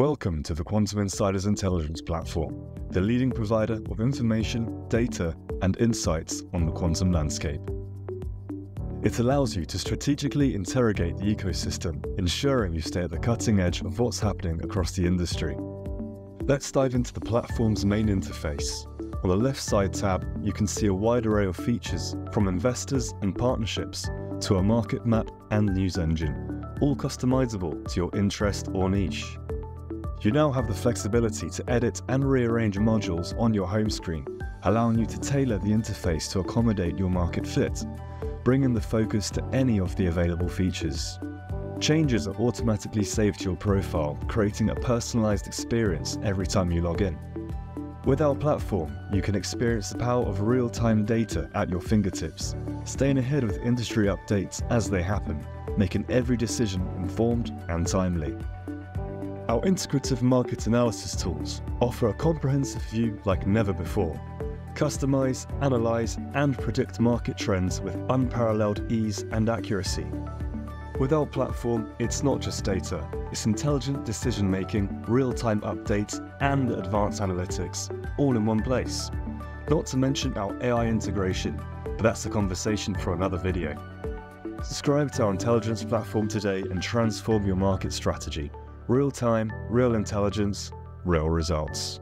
Welcome to the Quantum Insiders Intelligence Platform, the leading provider of information, data, and insights on the quantum landscape. It allows you to strategically interrogate the ecosystem, ensuring you stay at the cutting edge of what's happening across the industry. Let's dive into the platform's main interface. On the left side tab, you can see a wide array of features, from investors and partnerships to a market map and news engine, all customizable to your interest or niche. You now have the flexibility to edit and rearrange modules on your home screen, allowing you to tailor the interface to accommodate your market fit, bringing the focus to any of the available features. Changes are automatically saved to your profile, creating a personalized experience every time you log in. With our platform, you can experience the power of real-time data at your fingertips, staying ahead with industry updates as they happen, making every decision informed and timely. Our integrative market analysis tools offer a comprehensive view like never before. Customize, analyze, and predict market trends with unparalleled ease and accuracy. With our platform, it's not just data, it's intelligent decision making, real time updates, and advanced analytics, all in one place. Not to mention our AI integration, but that's a conversation for another video. Subscribe to our intelligence platform today and transform your market strategy Real time, real intelligence, real results.